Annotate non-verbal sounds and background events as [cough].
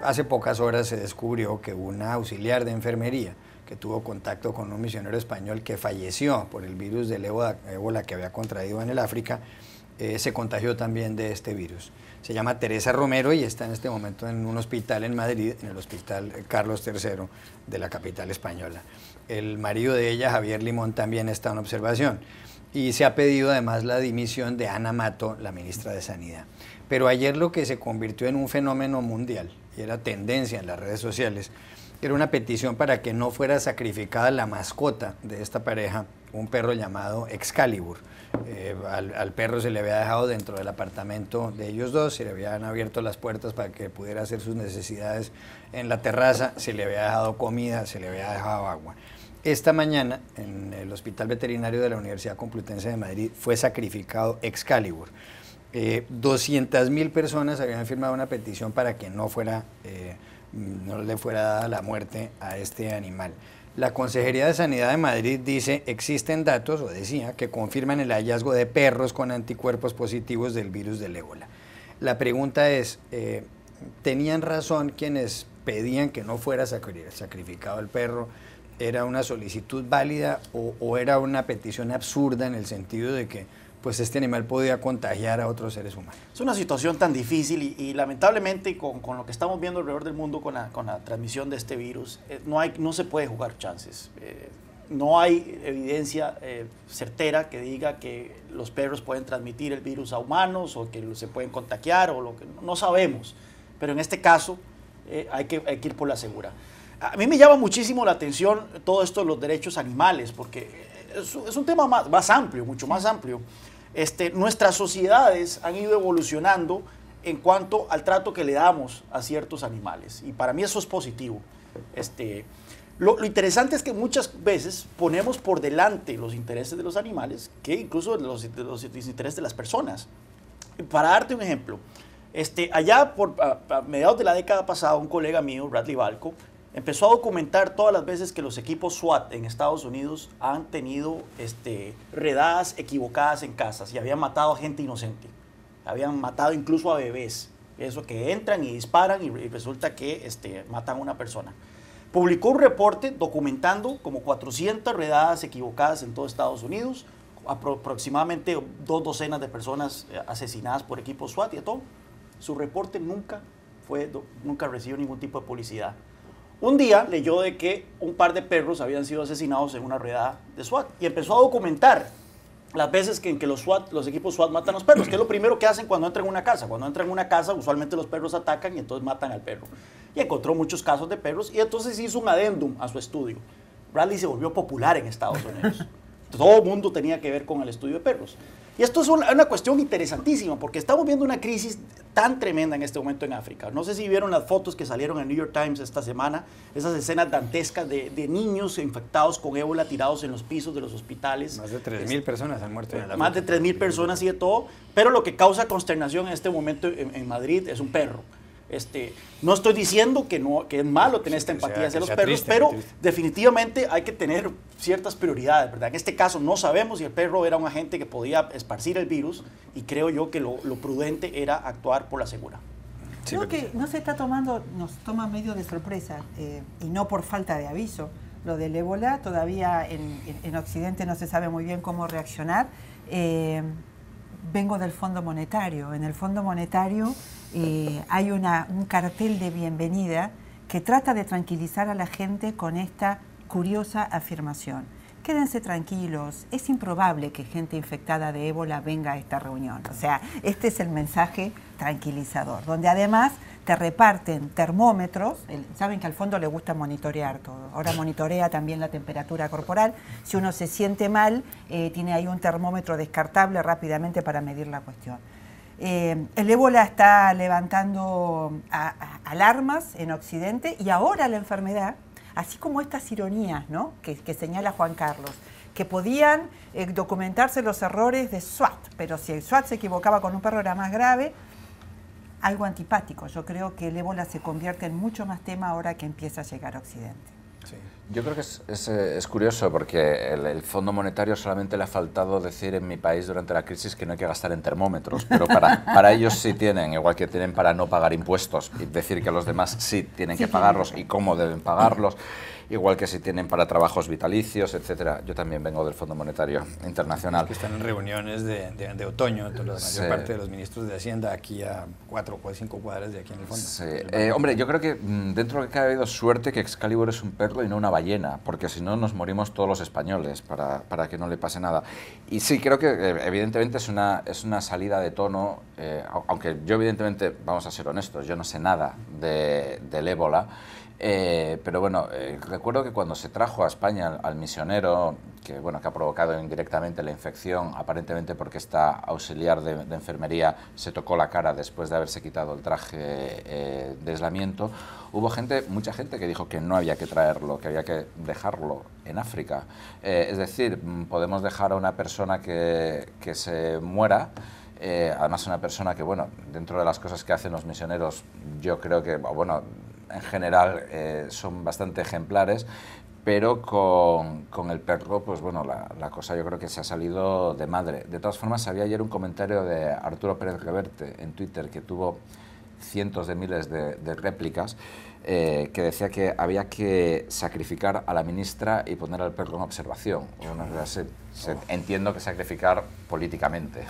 Hace pocas horas se descubrió que una auxiliar de enfermería que tuvo contacto con un misionero español que falleció por el virus del ébola que había contraído en el África, eh, se contagió también de este virus. Se llama Teresa Romero y está en este momento en un hospital en Madrid, en el Hospital Carlos III de la capital española. El marido de ella, Javier Limón, también está en observación. Y se ha pedido además la dimisión de Ana Mato, la ministra de Sanidad. Pero ayer lo que se convirtió en un fenómeno mundial, y era tendencia en las redes sociales, era una petición para que no fuera sacrificada la mascota de esta pareja, un perro llamado Excalibur. Eh, al, perro se le había dejado dentro del apartamento de ellos dos, se le habían abierto las puertas para que pudiera hacer sus necesidades en la terraza, se le había dejado comida, se le había dejado agua. Esta mañana, en el Hospital Veterinario de la Universidad Complutense de Madrid, fue sacrificado Excalibur. Eh, 200 mil personas habían firmado una petición para que no, fuera, eh, no le fuera dada la muerte a este animal. La Consejería de Sanidad de Madrid dice, existen datos, o decía, que confirman el hallazgo de perros con anticuerpos positivos del virus del ébola. La pregunta es, eh, ¿tenían razón quienes pedían que no fuera sacrificado el perro? ¿Era una solicitud válida o, era una petición absurda en el sentido de que pues este animal podía contagiar a otros seres humanos. Es una situación tan difícil y, lamentablemente con, con, lo que estamos viendo alrededor del mundo con la, con la transmisión de este virus, eh, no, hay, no se puede jugar chances. Eh, no hay evidencia eh, certera que diga que los perros pueden transmitir el virus a humanos o que se pueden contagiar o lo que no sabemos. Pero en este caso hay que, hay, que, ir por la segura. A mí me llama muchísimo la atención todo esto de los derechos animales porque es, un tema más, más amplio, mucho más amplio. Este, nuestras sociedades han ido evolucionando en cuanto al trato que le damos a ciertos animales. Y para mí eso es positivo. Este, lo, interesante es que muchas veces ponemos por delante los intereses de los animales que incluso los, los, intereses de las personas. Para darte un ejemplo, este, allá por a mediados de la década pasada, un colega mío, Bradley Balco, empezó a documentar todas las veces que los equipos SWAT en Estados Unidos han tenido este, redadas equivocadas en casas y habían matado a gente inocente. Habían matado incluso a bebés. Eso que entran y disparan y, resulta que este, matan a una persona. Publicó un reporte documentando como 400 redadas equivocadas en todo Estados Unidos, aproximadamente dos docenas de personas eh, asesinadas por equipos SWAT y todo. Su reporte nunca, fue, nunca recibió ningún tipo de publicidad. Un día leyó de que un par de perros habían sido asesinados en una redada de SWAT y empezó a documentar las veces que, en que los, SWAT, los equipos SWAT matan a los perros, que es lo primero que hacen cuando entran en una casa. Cuando entran en una casa, usualmente los perros atacan y entonces matan al perro. Y encontró muchos casos de perros y entonces hizo un adendum a su estudio. Bradley se volvió popular en Estados Unidos. [laughs] Todo el mundo tenía que ver con el estudio de perros. Y esto es una, cuestión interesantísima porque estamos viendo una crisis tan tremenda en este momento en África. No sé si vieron las fotos que salieron en New York Times esta semana, esas escenas dantescas de, niños infectados con ébola tirados en los pisos de los hospitales. Más de 3.000 personas han muerto en la Más de 3.000 personas y de todo. Pero lo que causa consternación en este momento en Madrid es un perro. Este, no estoy diciendo que, no, que es malo tener esta empatía hacia los perros, pero definitivamente hay que tener ciertas prioridades, ¿verdad? En este caso no sabemos si el perro era un agente que podía esparcir el virus y creo yo que lo, prudente era actuar por la segura. Creo que no se está tomando, nos toma medio de sorpresa eh, y no por falta de aviso. Lo del ébola todavía en, Occidente no se sabe muy bien cómo reaccionar. Eh, vengo del Fondo Monetario. En el Fondo Monetario eh, hay una, un cartel de bienvenida que trata de tranquilizar a la gente con esta curiosa afirmación. Quédense tranquilos, es improbable que gente infectada de ébola venga a esta reunión. O sea, este es el mensaje tranquilizador, donde además te reparten termómetros, saben que al fondo le gusta monitorear todo, ahora monitorea también la temperatura corporal, si uno se siente mal, eh, tiene ahí un termómetro descartable rápidamente para medir la cuestión. Eh, el ébola está levantando alarmas en Occidente y ahora la enfermedad, así como estas ironías ¿no? que, señala Juan Carlos, que podían eh, documentarse los errores de SWAT, pero si el SWAT se equivocaba con un perro era más grave, algo antipático. Yo creo que el ébola se convierte en mucho más tema ahora que empieza a llegar a Occidente. Yo creo que es, es, curioso porque el, Fondo Monetario solamente le ha faltado decir en mi país durante la crisis que no hay que gastar en termómetros, pero para, [laughs] para ellos sí tienen, igual que tienen para no pagar impuestos y decir que los demás sí tienen que pagarlos y cómo deben pagarlos igual que si tienen para trabajos vitalicios, etcétera. Yo también vengo del Fondo Monetario Internacional. que están en reuniones de, de, otoño, la mayor parte de los ministros de Hacienda aquí a cuatro o cinco cuadras de aquí en el fondo. Sí. Eh, hombre, yo creo que mm, dentro de que ha habido suerte que Excalibur es un perro y no una ballena, porque si no nos morimos todos los españoles para, para, que no le pase nada. Y sí, creo que eh, evidentemente es una, es una salida de tono, eh, aunque yo evidentemente, vamos a ser honestos, yo no sé nada de, del ébola. Eh, pero bueno, eh, recuerdo que cuando se trajo a España al, misionero, que, bueno, que ha provocado indirectamente la infección, aparentemente porque esta auxiliar de, enfermería se tocó la cara después de haberse quitado el traje eh, de aislamiento, hubo gente, mucha gente que dijo que no había que traerlo, que había que dejarlo en África. es decir, mm, podemos dejar a una persona que, que se muera, además una persona que, bueno, dentro de las cosas que hacen los misioneros, yo creo que, bueno, en general eh, son bastante ejemplares, pero con, con, el perro, pues bueno, la, la, cosa yo creo que se ha salido de madre. De todas formas, había ayer un comentario de Arturo Pérez Reverte en Twitter que tuvo cientos de miles de, réplicas, eh, que decía que había que sacrificar a la ministra y poner al perro en observación. entiendo que sacrificar políticamente.